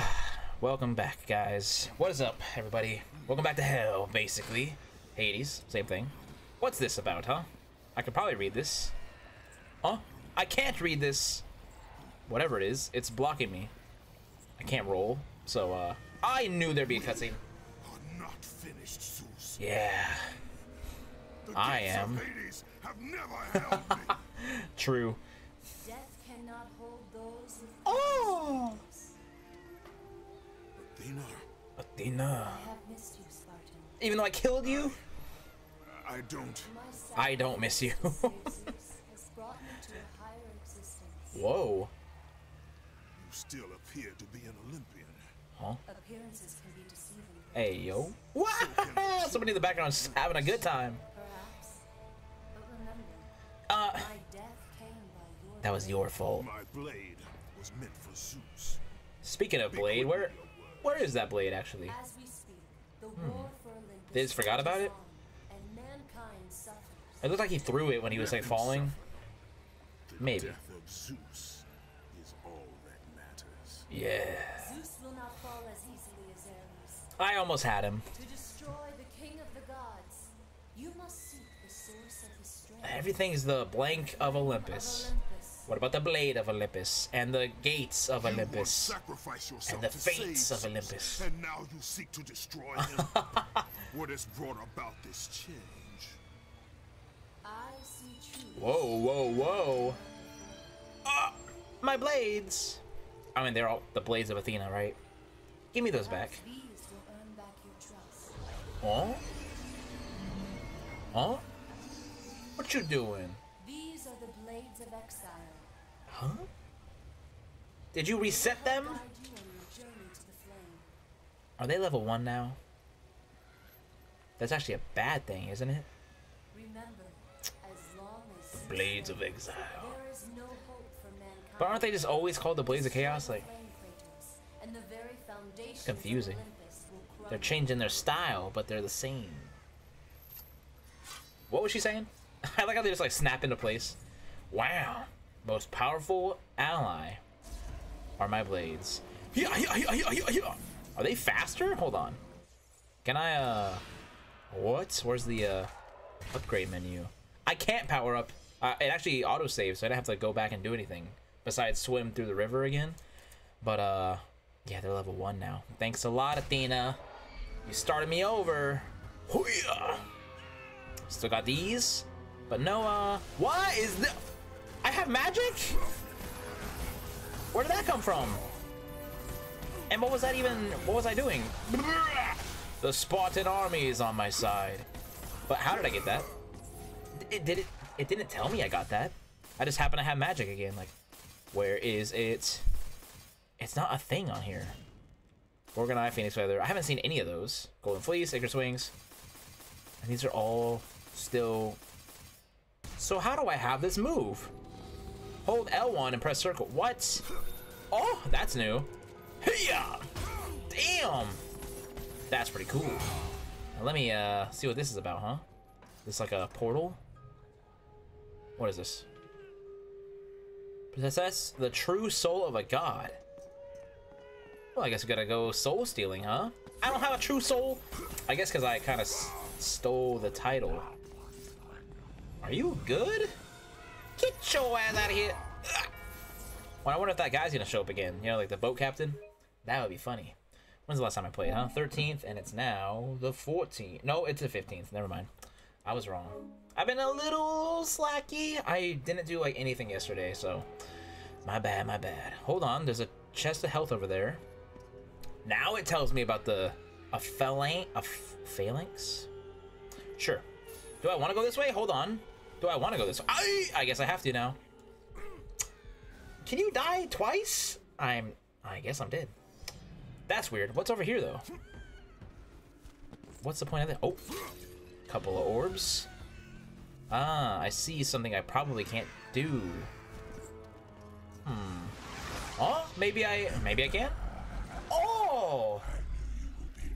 Welcome back, guys. What is up, everybody? Welcome back to hell, basically. Hades, same thing. What's this about, huh? I could probably read this. Huh? I can't read this. Whatever it is, it's blocking me. I can't roll, so, uh... I knew there'd be a cutscene. Are not finished, Zeus. Yeah, The I am. Hades have never held me. true. Death cannot hold those Oh! Athena, Athena. I have missed you, Spartan. Even though I killed you, I don't. I don't miss you. sacrifice, Zeus, has brought me to a higher existence. Whoa. You still appear to be an Olympian. Huh? Appearances can be deceiving. Hey, yo. Wow! Somebody in the background is having a good time. Perhaps. But remember, Uh, my death came by your that was your fault. My blade was meant for Zeus. Speaking of blade, where where is that blade actually? As we speak, the war for Hmm. They just forgot about it? and mankind. It looked like he threw it when he was like falling. The Maybe. death of Zeus is all that matters. Yeah. Zeus will not fall as easily as Ares. I almost had him. To destroy the king of the gods, you must seek the source of his strength. Everything's the blank of Olympus. Of Olympus. What about the blade of Olympus and the gates of You once Olympus? sacrificed yourself the fates of Olympus. and now you seek to destroy him. what has brought about this change? I see truth. Whoa, whoa, whoa! Ah, my blades. I mean, they're all the blades of Athena, right? Give me those back. Perhaps These will earn back your trust. Huh? Huh? What you doing? These are the blades of exile. Huh? Did you reset them? Guide you on your journey to the flame. Are they level one now? That's actually a bad thing, isn't it? Remember, as long as Blades of Exile. no hope for mankind. But aren't they just always called the Blades of Chaos? Like, Flame craters, and the very foundations confusing. Of Olympus will they're changing their style, but they're the same. What was she saying? I like how they just like snap into place. Wow. Most powerful ally are my blades. Yeah, yeah, yeah, yeah, yeah. Are they faster? Hold on. Can I, uh... What? Where's the, uh... Upgrade menu? I can't power up. Uh, it actually auto-saves, so I don't have to go back and do anything. Besides swim through the river again. But, uh... Yeah, they're level 1 now. Thanks a lot, Athena. You started me over. Hoo-yah! Still got these. But no, uh... What is this? I have magic? Where did that come from? And what was that even... What was I doing? The Spartan army is on my side. But how did I get that? It did it... It didn't tell me I got that. I just happen to have magic again. Like, where is it? It's not a thing on here. Gorgon Eye, Phoenix Feather. I haven't seen any of those. Golden Fleece, Icarus Wings. And these are all still... So how do I have this move? Hold L1 and press circle. What? Oh, that's new. Hiya! Damn! That's pretty cool. Now let me uh see what this is about, huh? This like a portal? What is this? Possess the true soul of a god. Well, I guess we gotta go soul stealing, huh? I don't have a true soul. I guess because I kind of stole the title. Are you good? Your ass out of here. Well, I wonder if that guy's gonna show up again. You know, like the boat captain. That would be funny. When's the last time I played, huh? 13th, and it's now the 14th. No, it's the 15th. Never mind. I was wrong. I've been a little slacky. I didn't do like anything yesterday, so my bad, my bad. Hold on, there's a chest of health over there. Now it tells me about the a phalanx, a phalanx. Sure. Do I want to go this way? Hold on. Do I want to go this way? I, I guess I have to now. Can you die twice? I'm. I guess I'm dead. That's weird. What's over here though? What's the point of that? Oh, couple of orbs. Ah, I see something I probably can't do. Hmm. Oh, maybe I. Maybe I can. Oh,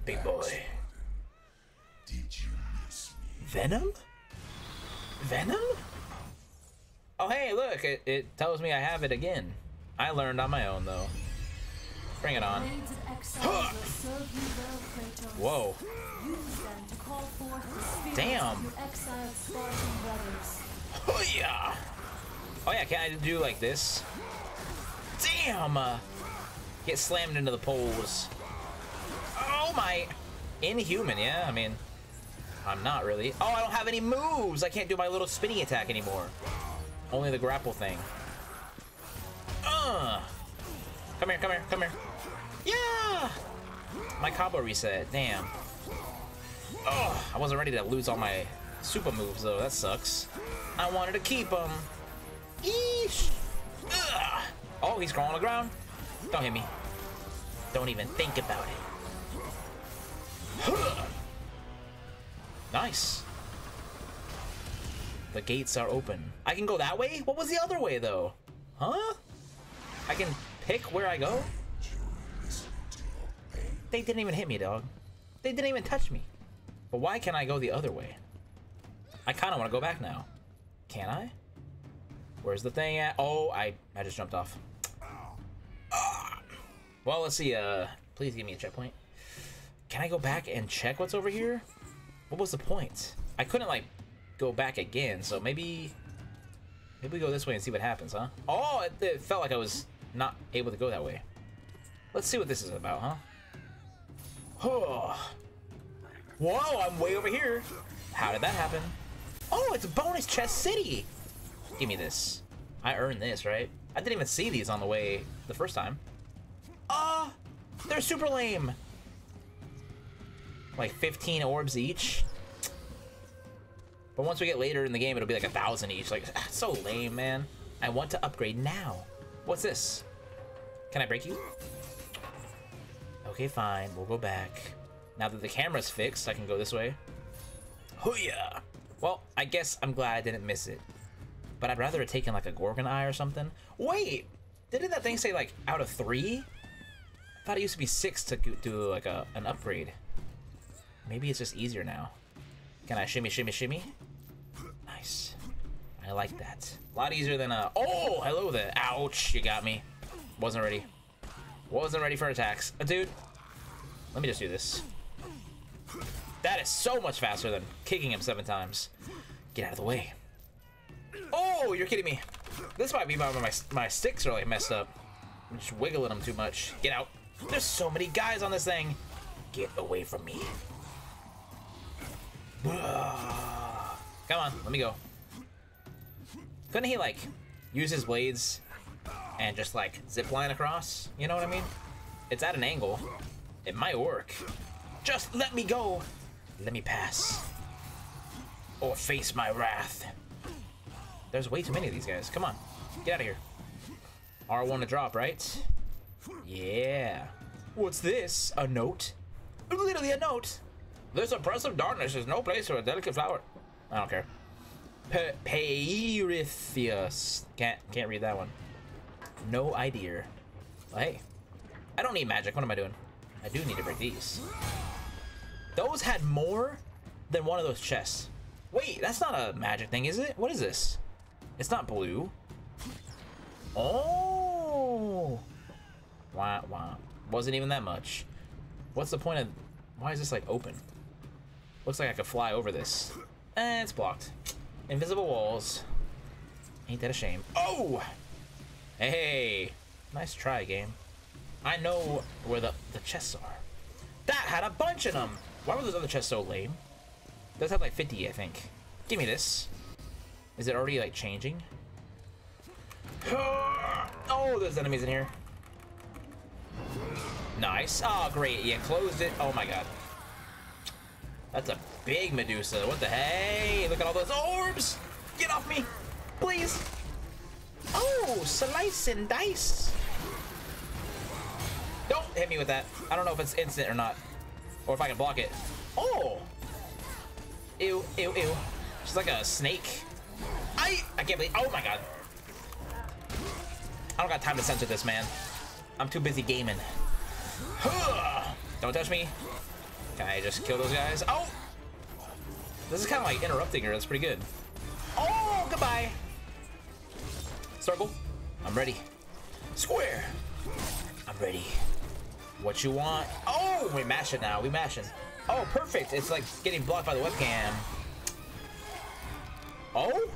big boy. Did you miss me? Venom? Venom? Oh, hey, look, it, it tells me I have it again. I learned on my own, though. Bring it on. Blades of exile will serve you well, Kratos. Whoa. Use them to call forth the spirits Damn. of your exiled Spartan brothers. Oh yeah. Oh yeah, can I do like this? Damn. Uh, get slammed into the poles. Oh my. Inhuman, yeah. I mean, I'm not really. Oh, I don't have any moves. I can't do my little spinning attack anymore. Only the grapple thing. Uh. Come here, come here, come here. Yeah. My combo reset. Damn. Oh, I wasn't ready to lose all my super moves though. That sucks. I wanted to keep them. Eesh. Ugh. Oh, he's crawling on the ground. Don't hit me. Don't even think about it. Huh. Nice. The gates are open. I can go that way? What was the other way though? Huh? I can pick where I go? They didn't even hit me, dog. They didn't even touch me. But why can't I go the other way? I kind of want to go back now. Can I? Where's the thing at? Oh, I, I just jumped off. Well, let's see. Uh, please give me a checkpoint. Can I go back and check what's over here? What was the point? I couldn't like go back again, so maybe maybe we go this way and see what happens, huh? Oh, it, it felt like I was not able to go that way. Let's see what this is about, huh? Oh. Whoa, I'm way over here. How did that happen? Oh, it's a bonus chest city. Give me this. I earned this, right? I didn't even see these on the way the first time. Ah, they're super lame. Like 15 orbs each. But once we get later in the game, it'll be like a thousand each. Like, ah, so lame, man. I want to upgrade now. What's this? Can I break you? Okay, fine. We'll go back. Now that the camera's fixed, I can go this way. Hooyah! Well, I guess I'm glad I didn't miss it. But I'd rather have taken like a Gorgon Eye or something. Wait! Didn't that thing say like out of three? I thought it used to be six to do like a an upgrade. Maybe it's just easier now. Can I shimmy, shimmy, shimmy? Nice. I like that. A lot easier than a... Oh, hello there. Ouch, you got me. Wasn't ready. Wasn't ready for attacks. Uh, dude, let me just do this. That is so much faster than kicking him seven times. Get out of the way. Oh, you're kidding me. This might be my, my, my sticks are like messed up. I'm just wiggling them too much. Get out. There's so many guys on this thing. Get away from me. Come on, let me go. Couldn't he like use his blades and just like zip line across? You know what I mean? It's at an angle. It might work. Just let me go. Let me pass. Or face my wrath. There's way too many of these guys. Come on. Get out of here. R1 to drop, right? Yeah. What's this? A note? Literally a note. This oppressive darkness is no place for a delicate flower. I don't care. Pe Peirithus. Can't can't read that one. No idea. Well, hey, I don't need magic. What am I doing? I do need to break these. Those had more than one of those chests. Wait, that's not a magic thing, is it? What is this? It's not blue. Oh. Wow, wow. Wasn't even that much. What's the point of... Why is this, like, open? Looks like I could fly over this. Eh, it's blocked. Invisible walls. Ain't that a shame? Oh! Hey! Nice try, game. I know where the, the chests are. That had a bunch of them! Why were those other chests so lame? Those had like 50, I think. Give me this. Is it already like changing? Oh, there's enemies in here. Nice. Oh, great. You closed it. Oh my god. That's a big Medusa. What the hey? Look at all those orbs. Get off me, please. Oh, slice and dice. Don't hit me with that. I don't know if it's instant or not. Or if I can block it. Oh. Ew, ew, ew. She's like a snake. I I can't believe. Oh my god. I don't got time to censor this, man. I'm too busy gaming. Don't touch me. Can I just kill those guys? Oh! This is kind of like interrupting her. That's pretty good. Oh, goodbye. Circle. I'm ready. Square. I'm ready. What you want? Oh, we mash it now. We mashing. Oh, perfect. It's like getting blocked by the webcam. Oh,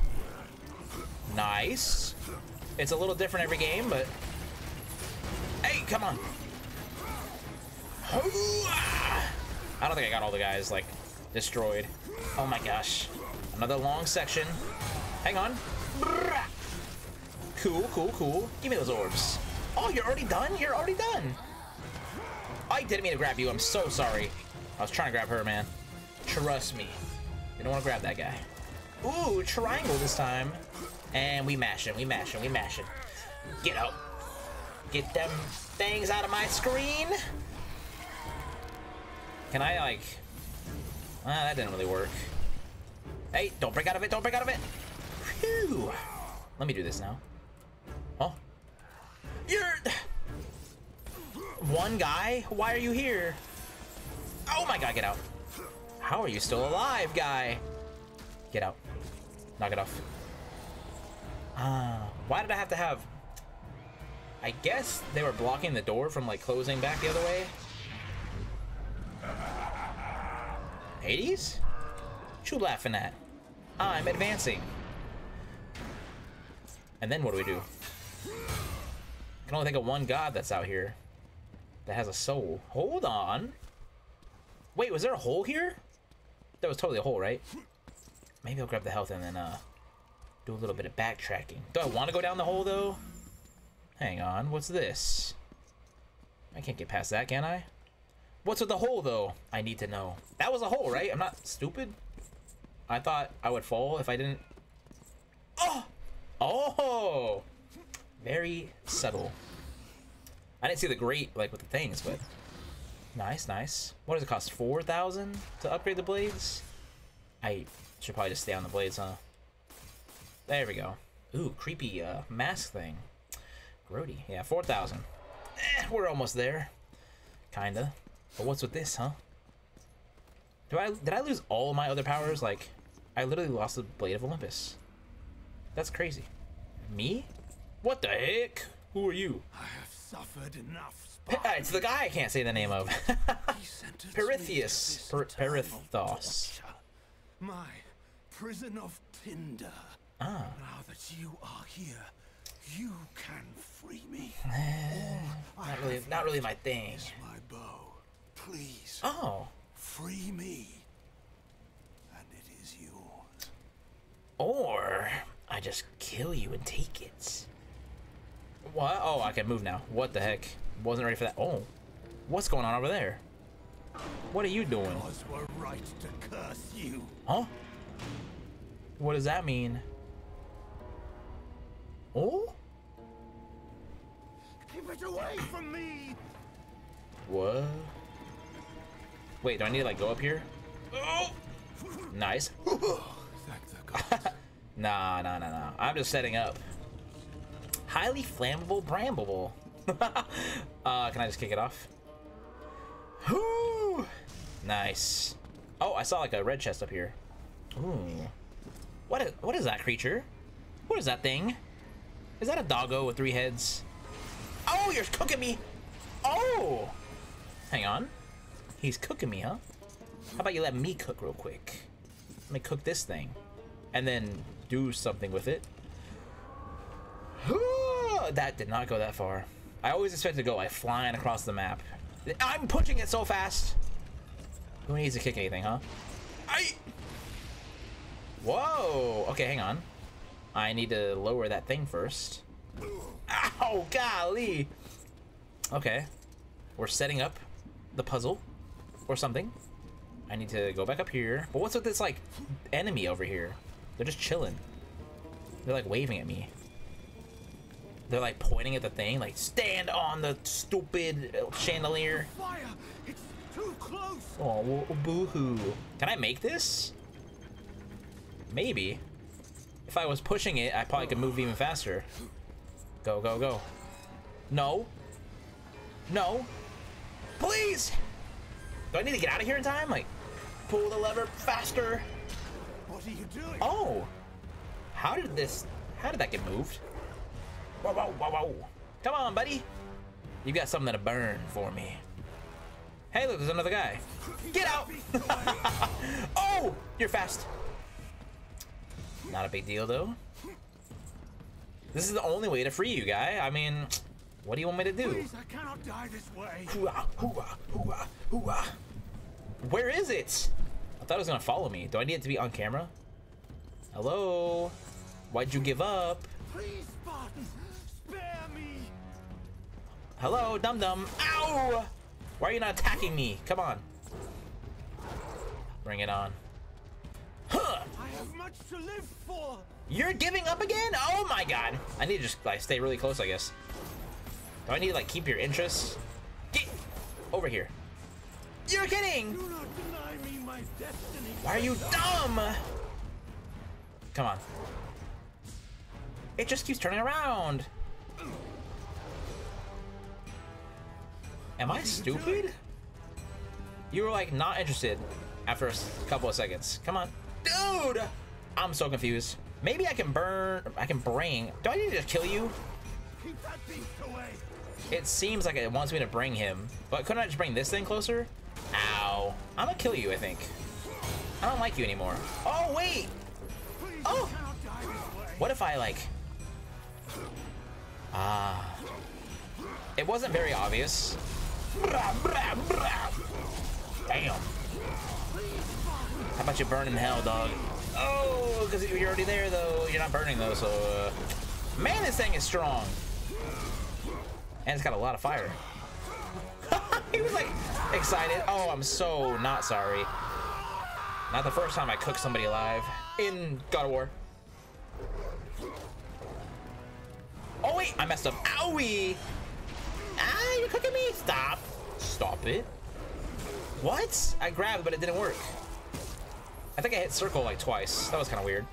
nice. It's a little different every game, but hey, come on. I don't think I got all the guys like destroyed. Oh my gosh. Another long section. Hang on. Cool, cool, cool. Give me those orbs. Oh, you're already done? You're already done. I didn't mean to grab you. I'm so sorry. I was trying to grab her, man. Trust me. You don't want to grab that guy. Ooh, triangle this time. And we mash him. We mash him. We mash him. Get out. Get them things out of my screen. Can I, like... Ah, that didn't really work. Hey, don't break out of it. Don't break out of it. Phew. Let me do this now. Oh. You're... One guy? Why are you here? Oh my god, get out. How are you still alive, guy? Get out. Knock it off. Ah, uh, why did I have to have... I guess they were blocking the door from, like, closing back the other way. Hades? What you laughing at? I'm advancing. And then what do we do? I can only think of one god that's out here that has a soul. Hold on. Wait, was there a hole here? That was totally a hole, right? Maybe I'll grab the health and then uh, do a little bit of backtracking. Do I want to go down the hole, though? Hang on, what's this? I can't get past that, can I? What's with the hole, though? I need to know. That was a hole, right? I'm not stupid. I thought I would fall if I didn't... Oh! Oh! Very subtle. I didn't see the grate, like, with the things, but... Nice, nice. What does it cost? 4,000 to upgrade the blades? I should probably just stay on the blades, huh? There we go. Ooh, creepy uh, mask thing. Grody. Yeah, 4,000. Eh, we're almost there. Kinda. But what's with this, huh? Do I did I lose all my other powers? Like, I literally lost the Blade of Olympus. That's crazy. Me? What the heck? Who are you? I have suffered enough. It's the guy I can't say the name of. Perithius. Per Perithos. My prison of tinder. Ah. Now that you are here, you can free me. not really, not really my thing. my bow. Please. Oh. Free me. And it is yours. Or I just kill you and take it. What? Oh, I can move now. What the heck? Wasn't ready for that. Oh. What's going on over there? What are you doing? Were right to curse you. Huh? What does that mean? Oh? Keep it away from me! What? Wait, do I need to like go up here? Oh! Nice. Thank the gods. nah, nah, nah, nah. I'm just setting up. Highly flammable brambable. uh, can I just kick it off? Whoo! Nice. Oh, I saw like a red chest up here. Ooh. What is, what is that creature? What is that thing? Is that a doggo with three heads? Oh, you're cooking me! Oh! Hang on. He's cooking me, huh? How about you let me cook real quick? Let me cook this thing. And then do something with it. that did not go that far. I always expect to go like flying across the map. I'm pushing it so fast. Who needs to kick anything, huh? I. Whoa. Okay, hang on. I need to lower that thing first. Ow, golly. Okay. We're setting up the puzzle or something. I need to go back up here. But what's with this, like, enemy over here? They're just chilling. They're, like, waving at me. They're, like, pointing at the thing, like, stand on the stupid chandelier. Fire! It's too close! Oh, boo-hoo. Can I make this? Maybe. If I was pushing it, I probably could move even faster. Go, go, go. No. No. Please! Do I need to get out of here in time? Like, pull the lever faster. What are you doing? Oh! How did this... How did that get moved? Whoa, whoa, whoa, whoa. Come on, buddy. You got something to burn for me. Hey, look, there's another guy. Get out! oh, you're fast. Not a big deal, though. This is the only way to free you, guy. I mean, what do you want me to do? Please, I cannot die this way. Hoo-ah, hoo-ah, hoo-ah, hoo-ah. Where is it? I thought it was gonna follow me. Do I need it to be on camera? Hello? Why'd you give up? Please, Spartan, spare me. Hello, dum dum. Ow! Why are you not attacking me? Come on. Bring it on. Huh! I have much to live for. You're giving up again? Oh my god. I need to just like stay really close, I guess. Do I need to like keep your interest? Get over here. You're kidding! Do not deny me my destiny. Why are you dumb? Come on. It just keeps turning around. Am I stupid? You were like not interested after a couple of seconds. Come on. Dude! I'm so confused. Maybe I can burn, I can bring. Do I need to kill you? Keep that beast away. It seems like it wants me to bring him, but couldn't I just bring this thing closer? Ow. I'm gonna kill you, I think. I don't like you anymore. Oh, wait! Oh! I cannot die this way. What if I, like... Ah... It wasn't very obvious. Damn. How about you burn in hell, dog? Oh, because you're already there, though. You're not burning, though, so... Uh... Man, this thing is strong. And it's got a lot of fire. he was, like, excited. Oh, I'm so not sorry. Not the first time I cooked somebody alive in God of War. Oh wait, I messed up. Owie! Ah, you're cooking me? Stop. Stop it. What? I grabbed, but it didn't work. I think I hit circle like twice. That was kind of weird.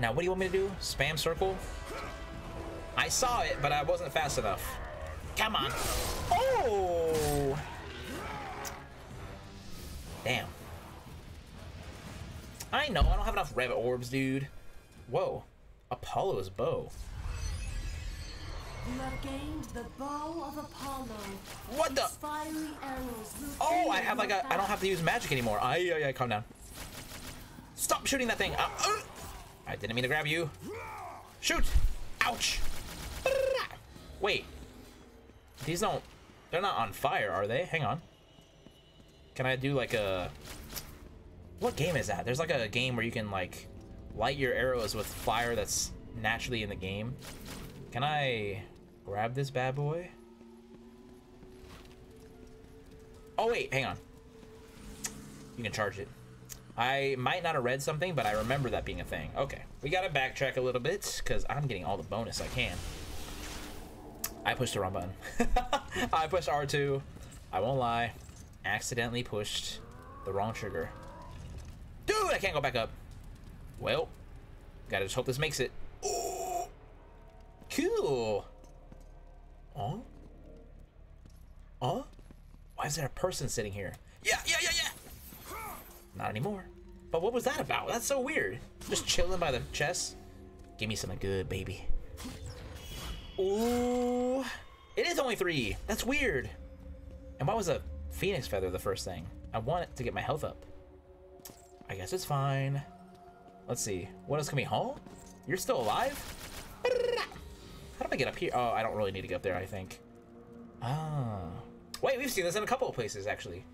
Now, what do you want me to do? Spam circle? I saw it, but I wasn't fast enough. Come on. Oh! Damn. I know, I don't have enough rabbit orbs, dude. Whoa. Apollo's bow. You have gained the bow of Apollo. What the? Oh, I have like a. I don't have to use magic anymore. I. I, ay, calm down. Stop shooting that thing. Uh, uh. I didn't mean to grab you. Shoot! Ouch! Wait. These don't. They're not on fire, are they? Hang on. Can I do like a. What game is that? There's like a game where you can like light your arrows with fire that's naturally in the game. Can I grab this bad boy? Oh wait, hang on. You can charge it. I might not have read something, but I remember that being a thing. Okay, we gotta backtrack a little bit because I'm getting all the bonus I can. I pushed the wrong button. I pushed R2. I won't lie. Accidentally pushed the wrong trigger. Dude, I can't go back up. Well, gotta just hope this makes it. Ooh, cool. Oh? Oh? Why is there a person sitting here? Yeah, yeah, yeah, yeah. Not anymore. But what was that about? That's so weird. Just chilling by the chest. Give me something good, baby. Ooh. Only three. That's weird. And why was a phoenix feather the first thing? I want it to get my health up. I guess it's fine. Let's see. What else can we haul? You're still alive? How do I get up here? Oh, I don't really need to get up there, I think. Ah. Wait, we've seen this in a couple of places, actually.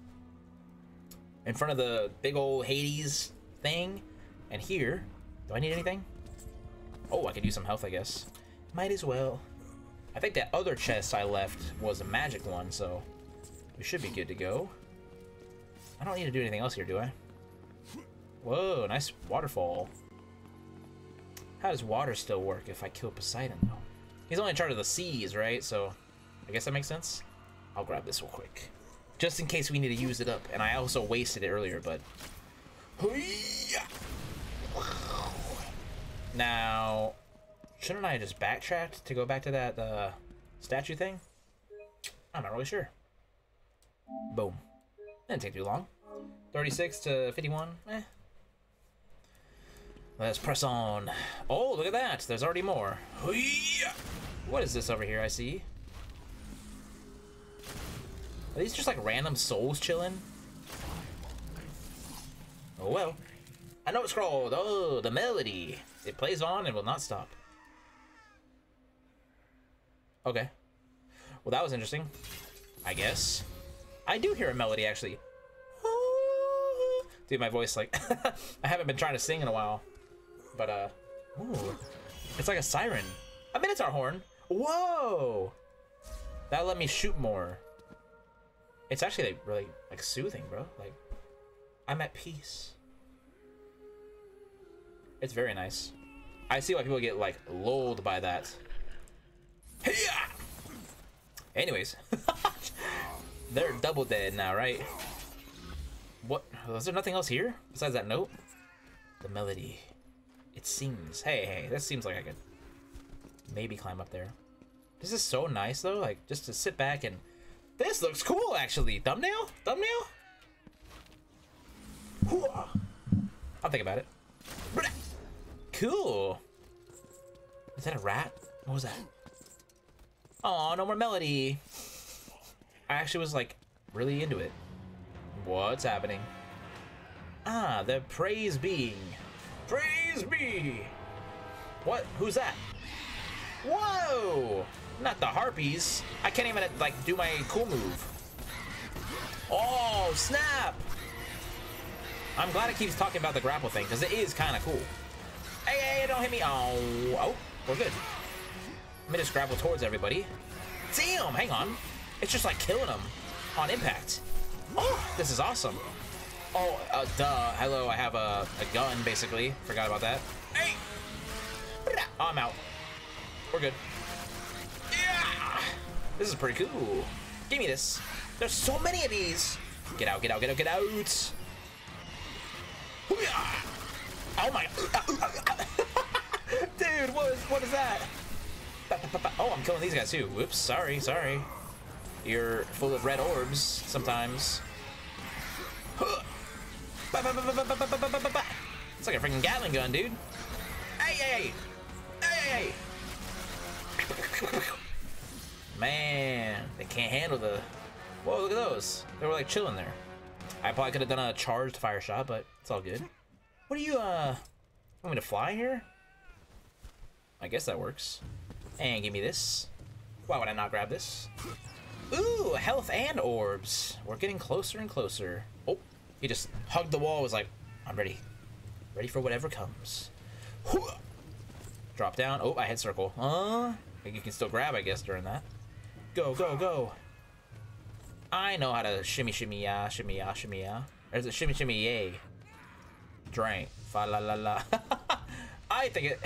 In front of the big old Hades thing. And here. Do I need anything? Oh, I could use some health, I guess. Might as well. I think that other chest I left was a magic one, so we should be good to go. I don't need to do anything else here, do I? Whoa, nice waterfall. How does water still work if I kill Poseidon, though? He's only in charge of the seas, right? So I guess that makes sense. I'll grab this real quick. Just in case we need to use it up. And I also wasted it earlier, but... Now, shouldn't I just backtracked to go back to that uh, statue thing? I'm not really sure. Boom. Didn't take too long. 36 to 51. Eh. Let's press on. Oh, look at that. There's already more. What is this over here I see? Are these just like random souls chilling? Oh well. I know it's scroll. Oh, the melody. It plays on and will not stop. Okay. Well, that was interesting. I guess. I do hear a melody, actually. Dude, my voice, like... I haven't been trying to sing in a while. But, uh... Ooh. It's like a siren. A Minotaur horn. Whoa! That'll let me shoot more. It's actually, like, really, like, soothing, bro. Like, I'm at peace. It's very nice. I see why people get, like, lulled by that. Anyways. They're double dead now, right? What? Was there nothing else here besides that note? The melody. It sings. Hey, hey, that seems like I could maybe climb up there. This is so nice, though. Like, just to sit back and... This looks cool, actually. Thumbnail? Thumbnail? I'll think about it. Cool. Is that a rat? What was that? Oh, no more melody. I actually was like really into it. What's happening? Ah, the praise being. Praise be! What? Who's that? Whoa! Not the harpies. I can't even like do my cool move. Oh, snap! I'm glad it keeps talking about the grapple thing, because it is kind of cool. Hey, hey, don't hit me. Oh, oh, we're good. Just grapple towards everybody. Damn, hang on. It's just like killing them on impact. Oh, this is awesome. Oh, uh, duh. Hello, I have a, a gun, basically. Forgot about that. Hey! Oh, I'm out. We're good. Yeah! This is pretty cool. Give me this. There's so many of these. Get out, get out, get out, get out. Oh my. Dude, what is, what is that? Oh, I'm killing these guys too. Whoops, sorry, sorry. You're full of red orbs sometimes. It's like a freaking Gatling gun, dude. Hey, hey, hey, hey, hey. Man, they can't handle the. Whoa, look at those. They were like chilling there. I probably could have done a charged fire shot, but it's all good. What are you, uh, want me to fly here? I guess that works. And give me this. Why would I not grab this? Ooh, health and orbs. We're getting closer and closer. Oh, he just hugged the wall. Was like, I'm ready. Ready for whatever comes. Drop down. Oh, I hit circle. Uh, you can still grab, I guess, during that. Go, go, go. I know how to shimmy, shimmy, ya, shimmy, ya, shimmy, ya. Is it shimmy, shimmy, yay? Drank. Fa la la la. I think it.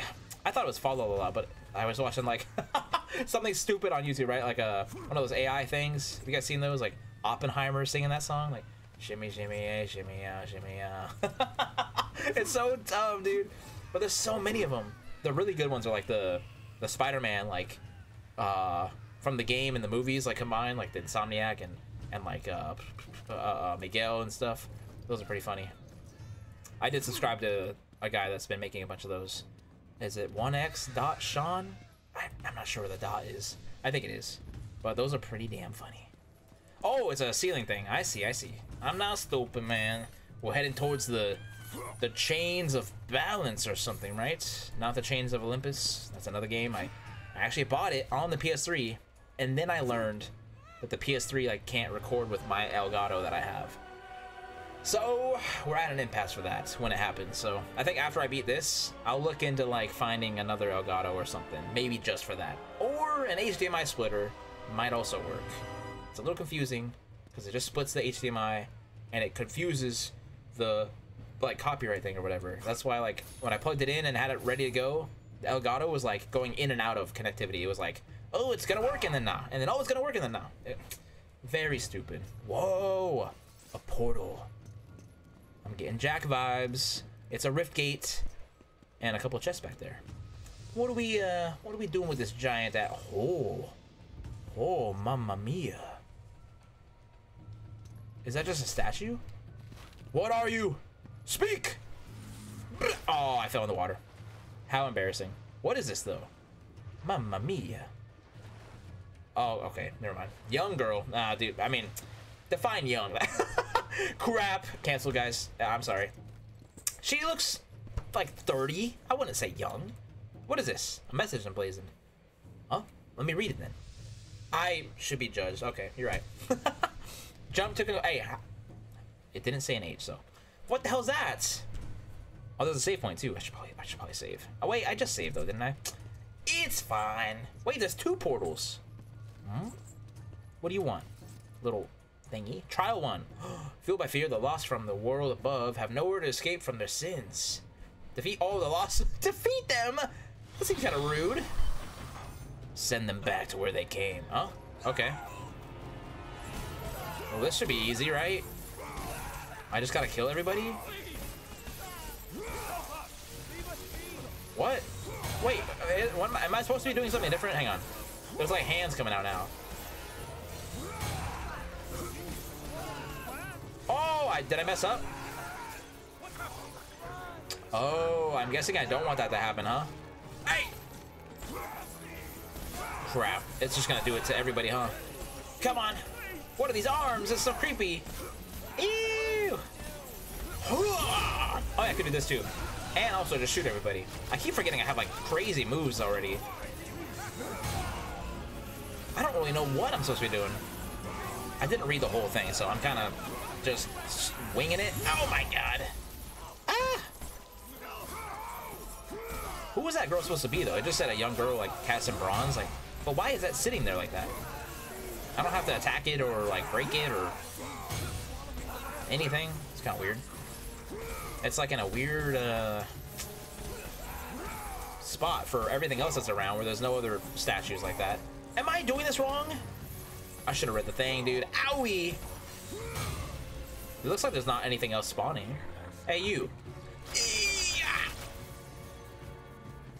I thought it was fa la la la, but I was watching like something stupid on YouTube, right? Like a one of those AI things. Have you guys seen those? Like Oppenheimer singing that song, like shimmy shimmy yeah, shimmy yeah, shimmy yeah. it's so dumb, dude. But there's so many of them. The really good ones are like the the Spider-Man, like uh, from the game and the movies, like combined, like the Insomniac and and like uh, uh, uh, Miguel and stuff. Those are pretty funny. I did subscribe to a guy that's been making a bunch of those. Is it 1x dot Sean? I, I'm not sure where the dot is. I think it is. But those are pretty damn funny. Oh, it's a ceiling thing. I see, I see. I'm not stupid, man. We're heading towards the the chains of balance or something, right? Not the chains of Olympus. That's another game. I, I actually bought it on the PS3, and then I learned that the PS3 like can't record with my Elgato that I have. So we're at an impasse for that when it happens. So I think after I beat this, I'll look into like finding another Elgato or something, maybe just for that. Or an HDMI splitter might also work. It's a little confusing because it just splits the HDMI and it confuses the like copyright thing or whatever. That's why like when I plugged it in and had it ready to go, the Elgato was like going in and out of connectivity. It was like, oh, it's gonna work and then nah, and then oh, it's gonna work and then nah. It, very stupid. Whoa, a portal. I'm getting Jack vibes. It's a rift gate, and a couple chests back there. What are we, uh, what are we doing with this giant? At oh, oh, mamma mia! Is that just a statue? What are you? Speak! Oh, I fell in the water. How embarrassing. What is this though? Mamma mia. Oh, okay, never mind. Young girl. Ah, dude. I mean, Define young. Crap. Cancel, guys. Uh, I'm sorry. She looks like 30. I wouldn't say young. What is this? A message emblazoned. Huh? Let me read it then. I should be judged. Okay, you're right. Jump to con- hey, it didn't say an age, so what the hell's that? Oh, there's a save point too. I should probably I should probably save. Oh wait, I just saved though, didn't I? It's fine. Wait, there's two portals. Hmm? What do you want? Little thingy. Trial one. Fueled by fear, the lost from the world above have nowhere to escape from their sins. Defeat all the lost. Defeat them. That seems kind of rude. Send them back to where they came. Huh? Okay. Well, this should be easy, right? I just gotta kill everybody? What? Wait, uh, am I supposed to be doing something different? Hang on. There's like hands coming out now. Oh, I, did I mess up? Oh, I'm guessing I don't want that to happen, huh? Hey! Crap. It's just gonna do it to everybody, huh? Come on! What are these arms? It's so creepy! Ew! Oh, I could do this too. And also just shoot everybody. I keep forgetting I have like crazy moves already. I don't really know what I'm supposed to be doing. I didn't read the whole thing, so I'm kind of just winging it. Oh my god. Ah! Who was that girl supposed to be though? It just said a young girl like cast in bronze. Like, but why is that sitting there like that? I don't have to attack it or like break it or anything. It's kind of weird. It's like in a weird uh, spot for everything else that's around where there's no other statues like that. Am I doing this wrong? I should have read the thing, dude. Owie! It looks like there's not anything else spawning. Hey, you.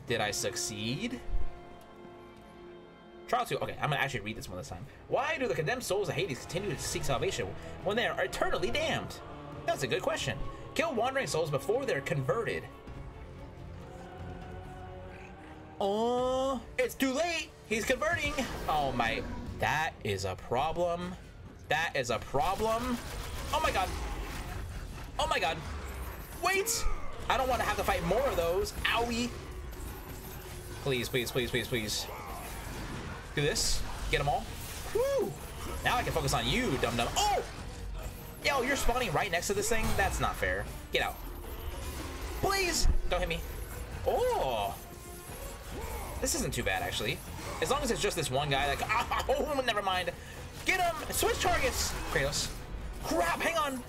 Did I succeed? Trial 2. Okay, I'm gonna actually read this one this time. Why do the condemned souls of Hades continue to seek salvation when they are eternally damned? That's a good question. Kill wandering souls before they're converted. Oh, it's too late. He's converting. Oh my, that is a problem. That is a problem. Oh my god. Oh my god. Wait. I don't want to have to fight more of those. Owie. Please, please, please, please, please. Do this. Get them all. Woo. Now I can focus on you, dum dum. Oh! Yo, you're spawning right next to this thing? That's not fair. Get out. Please! Don't hit me. Oh! This isn't too bad, actually. As long as it's just this one guy, like, oh, never mind. Get him! Switch targets! Kratos. Crap, hang on!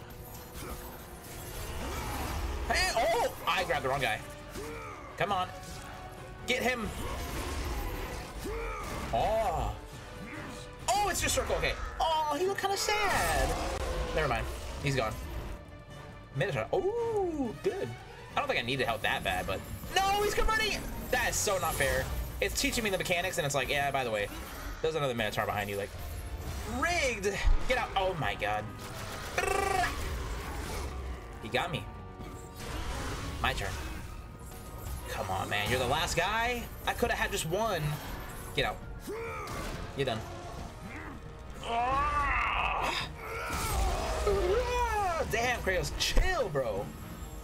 Hey, oh! I grabbed the wrong guy. Come on. Get him! Oh! Oh, it's just circle, okay. Oh, he looked kind of sad. Never mind. He's gone. Minotaur. Oh, good. I don't think I need needed help that bad, but... No, he's converting! That is so not fair. It's teaching me the mechanics, and it's like, yeah, by the way, there's another Minotaur behind you, like... Rigged! Get out! Oh my god. He got me. My turn. Come on, man. You're the last guy? I could have had just one. Get out. You're done. Damn, Kratos, chill, bro.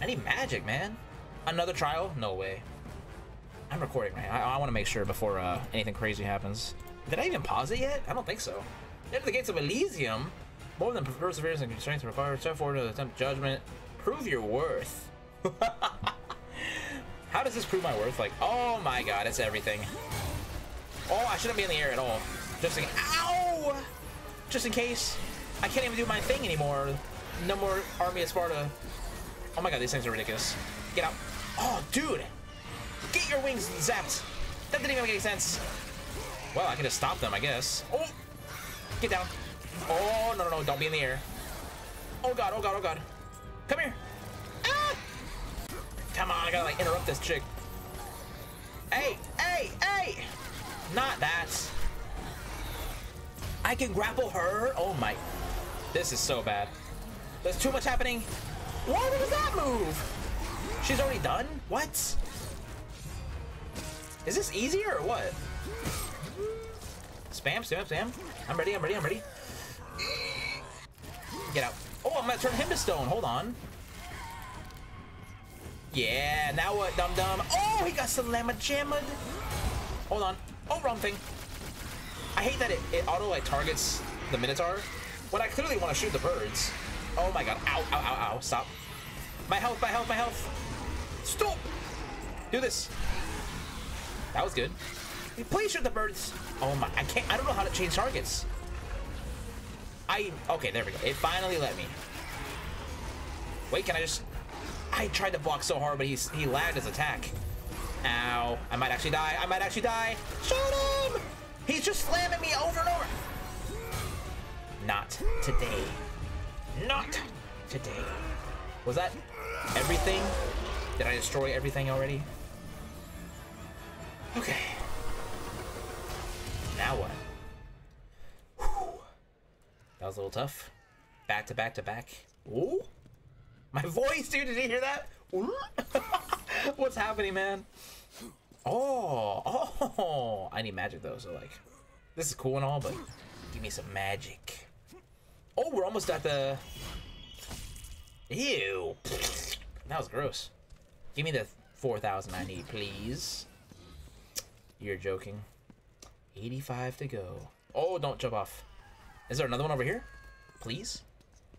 I need magic, man. Another trial? No way. I'm recording right I, I want to make sure before uh, anything crazy happens. Did I even pause it yet? I don't think so. Enter the gates of Elysium. More than perseverance and strength required. Step forward to attempt judgment. Prove your worth. How does this prove my worth? Like, oh my god, it's everything. Oh, I shouldn't be in the air at all. Just in ow! Just in case. I can't even do my thing anymore. No more Army of Sparta. Oh my god, these things are ridiculous. Get out. Oh, dude! Get your wings zapped! That didn't even make any sense. Well, I can just stop them, I guess. Oh! Get down. Oh, no, no, no, don't be in the air. Oh god, oh god, oh god. Come here. Ah! Come on, I gotta like interrupt this chick. Hey, hey, hey! Not that. I can grapple her? Oh my. This is so bad. There's too much happening. Why was that move? She's already done? What? Is this easier or what? Spam, spam, spam. I'm ready, I'm ready, I'm ready. Get out. Oh, I'm gonna turn him to stone. Hold on. Yeah, now what, dum dum? Oh, he got slamma jammed. Hold on. Oh, wrong thing. I hate that it, it auto like targets the Minotaur when I clearly want to shoot the birds. Oh my god. Ow, ow, ow, ow. Stop. My health, my health, my health. Stop. Do this. That was good. Please shoot the birds. Oh my, I can't, I don't know how to change targets. I, okay, there we go. It finally let me. Wait, can I just, I tried to block so hard, but he's, he lagged his attack. Ow, I might actually die. I might actually die. Shoot him! He's just slamming me over and over. Not today. Not today. Was that everything? Did I destroy everything already? Okay. Now what? That was a little tough. Back to back to back. Ooh. My voice, dude. Did you hear that? What's happening, man? Oh, oh. I need magic though, so like, this is cool and all, but give me some magic. Oh, we're almost at the. Ew. That was gross. Give me the 4,000 I need, please. You're joking. 85 to go. Oh, don't jump off. Is there another one over here? Please?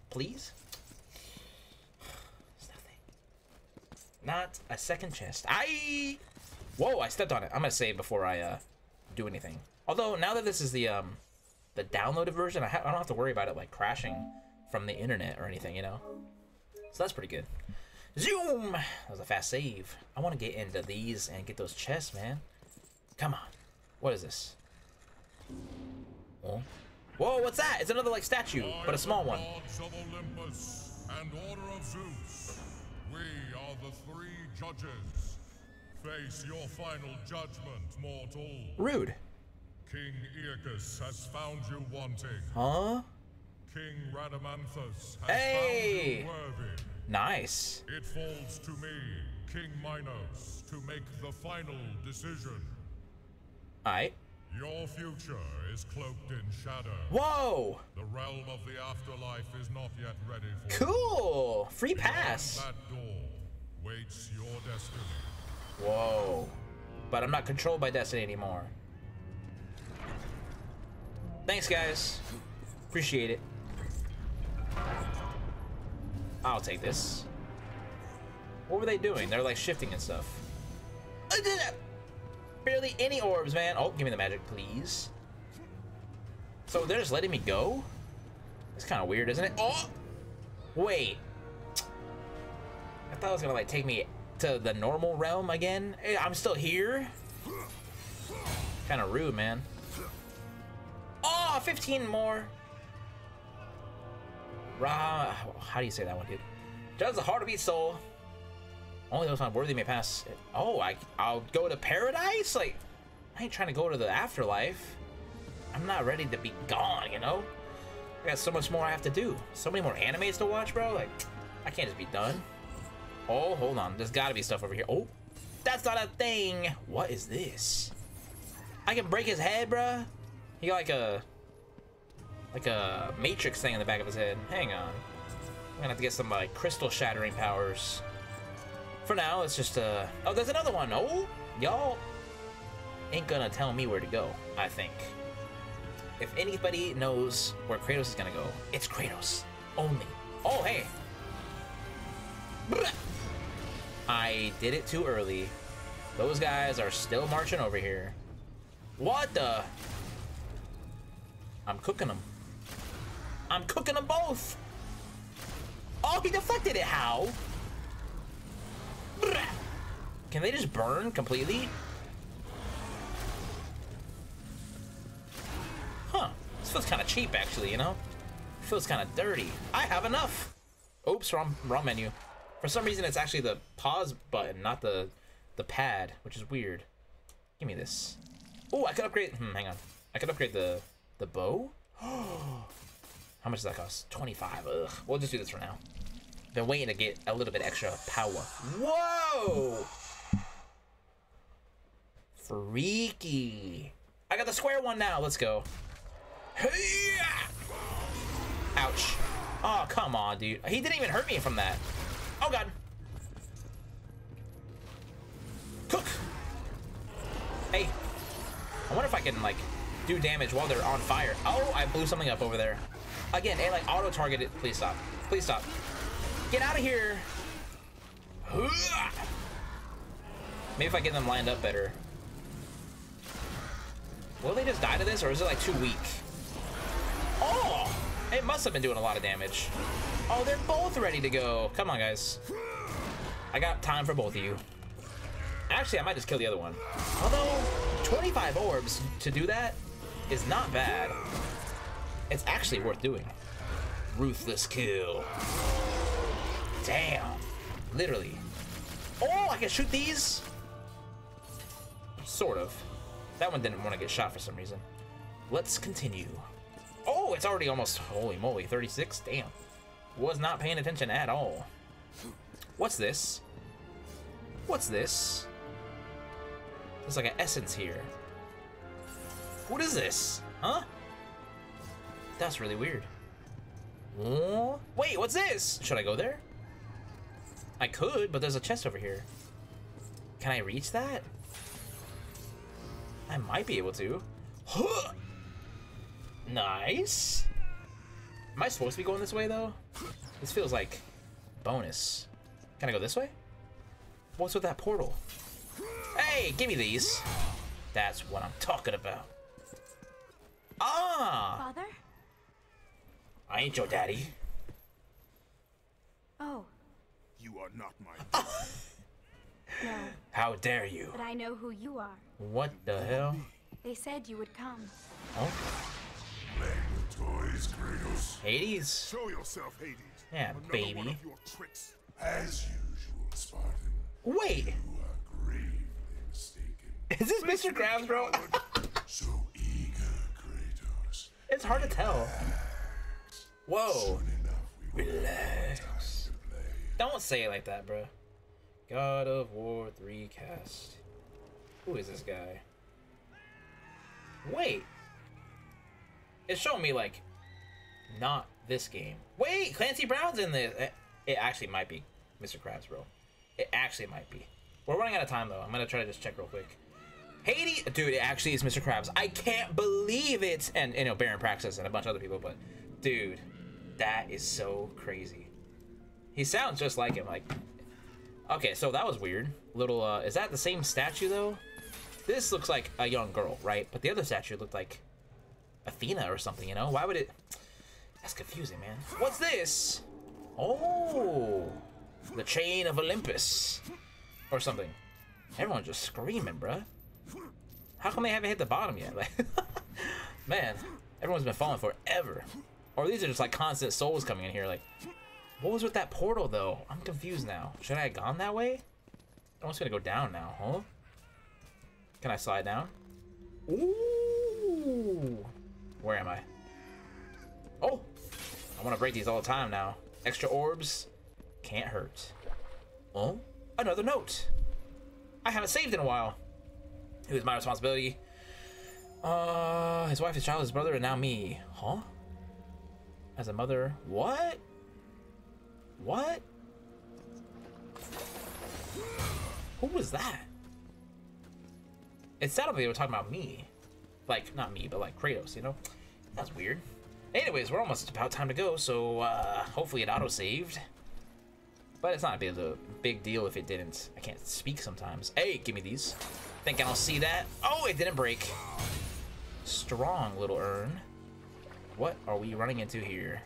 Please? It's nothing. Not a second chest. I... Whoa, I stepped on it. I'm gonna save before I uh, do anything. Although, now that this is the um, the downloaded version, I, I don't have to worry about it like crashing from the internet or anything, you know? So that's pretty good. Zoom! That was a fast save. I want to get into these and get those chests, man. Come on. What is this? Oh. Whoa, what's that? It's another like statue, but a small one. Of Olympus and Order of Zeus, we are the three judges. Face your final judgment, mortal. Rude. King Aeacus has found you wanting. Huh? King Rhadamanthus has Hey! found you worthy. Nice. It falls to me, King Minos, to make the final decision. Alright. Your future is cloaked in shadow. Whoa! The realm of the afterlife is not yet ready for you. Cool! Free Beyond pass. That door waits your destiny. Whoa. But I'm not controlled by Destiny anymore. Thanks, guys. Appreciate it. I'll take this. What were they doing? They're like shifting and stuff. I did it! Barely any orbs, man. Oh, give me the magic, please. So they're just letting me go? It's kind of weird, isn't it? Oh! Wait. I thought it was gonna like take me to the normal realm again. I'm still here. Kind of rude, man. Oh, 15 more. Ra, how do you say that one, dude? Does the heart of each soul. Only those not worthy may pass. Oh, I, I'll go to paradise? Like, I ain't trying to go to the afterlife. I'm not ready to be gone, you know? I got so much more I have to do. So many more animes to watch, bro. Like, I can't just be done. Oh, hold on. There's gotta be stuff over here. Oh, that's not a thing. What is this? I can break his head, bruh. He got like a, like a matrix thing in the back of his head. Hang on. I'm gonna have to get some like crystal shattering powers. For now, it's just uh. Oh, there's another one. Oh, y'all ain't gonna tell me where to go. I think. If anybody knows where Kratos is gonna go, it's Kratos only. Oh, hey. I did it too early. Those guys are still marching over here. What the? I'm cooking them. I'm cooking them both. Oh, he deflected it. How? Can they just burn completely? Huh. This feels kind of cheap, actually, you know? Feels kind of dirty. I have enough. Oops, wrong, wrong menu. For some reason, it's actually the pause button, not the the pad, which is weird. Give me this. Oh, I could upgrade. Hmm, hang on. I could upgrade the the bow. How much does that cost? 25. Ugh. We'll just do this for now. Been waiting to get a little bit extra power. Whoa! Freaky. I got the square one now. Let's go. Hey! Ouch. Oh, come on, dude. He didn't even hurt me from that. Oh, God. Cook. Hey. I wonder if I can, like, do damage while they're on fire. Oh, I blew something up over there. Again, and, like, auto-targeted. Please stop. Please stop. Get out of here. Maybe if I get them lined up better. Will they just die to this, or is it, like, too weak? Oh! It must have been doing a lot of damage. Oh, they're both ready to go. Come on, guys. I got time for both of you. Actually, I might just kill the other one. Although, 25 orbs to do that is not bad. It's actually worth doing. Ruthless kill. Damn. Literally. Oh, I can shoot these? Sort of. That one didn't want to get shot for some reason. Let's continue. Oh, it's already almost, holy moly, 36? Damn. Was not paying attention at all. What's this? What's this? There's like an essence here. What is this? Huh? That's really weird. Wait, what's this? Should I go there? I could, but there's a chest over here. Can I reach that? I might be able to. Huh! Nice. Am I supposed to be going this way, though? This feels like bonus. Can I go this way? What's with that portal? Hey, give me these. That's what I'm talking about. Ah! Father? I ain't your daddy. Oh, You are not my no. How dare you? But I know who you are. What the hell? They said you would come. Oh, Play with toys, Kratos. Hades. Show yourself, Hades. Yeah, Another baby. One of your tricks. As usual, Spartan. Wait, You are gravely mistaken. is this Mr. Krabs, bro? So eager, Kratos. It's hard to tell. Whoa. Soon enough, we will Relax. Don't say it like that, bro. God of War 3 cast. Who is this guy? Wait. It's showing me, like, not this game. Wait, Clancy Brown's in this. It- actually might be Mr. Krabs, bro. It actually might be. We're running out of time, though. I'm going to try to just check real quick. Hades, dude, it actually is Mr. Krabs. I can't believe it. And, you know, Baron Praxis and a bunch of other people, but, dude, that is so crazy. He sounds just like him. Like, okay, so that was weird. Little, uh, is that the same statue though? This looks like a young girl, right? But the other statue looked like Athena or something. You know, why would it? That's confusing, man. What's this? Oh, the chain of Olympus, or something. Everyone's just screaming, bruh. How come they haven't hit the bottom yet? Like, man, everyone's been falling forever. Or these are just like constant souls coming in here. Like, what was with that portal though? I'm confused now. Should I have gone that way? I'm just gonna go down now, huh? Can I slide down? Ooh. Where am I? Oh! I want to break these all the time now. Extra orbs can't hurt. Oh, another note. I haven't saved in a while. It was my responsibility. Uh, his wife, his child, his brother, and now me. Huh? As a mother, what? What? Who was that? It sounded like they were talking about me. Like, not me, but like Kratos, you know? That's weird. Anyways, we're almost about time to go, so uh, hopefully it auto-saved. But it's not a big, a big deal if it didn't. I can't speak sometimes. Hey, give me these. Think I don't see that? Oh, it didn't break. Strong little urn. What are we running into here?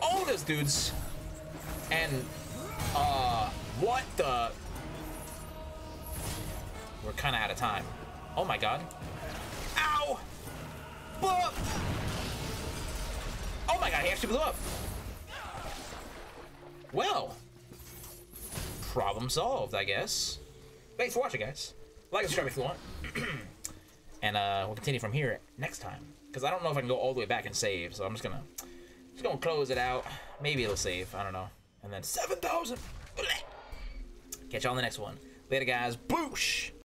Oh, those dudes. And, uh, what the? We're kind of out of time. Oh my god. Ow! Up! Oh my god, he actually blew up. Well, problem solved, I guess. Thanks for watching, guys. Like and subscribe if you want. and uh, we'll continue from here next time. Because I don't know if I can go all the way back and save, so I'm just gonna just gonna close it out. Maybe it'll save. I don't know. And then 7,000. Catch you on the next one. Later, guys. Boosh!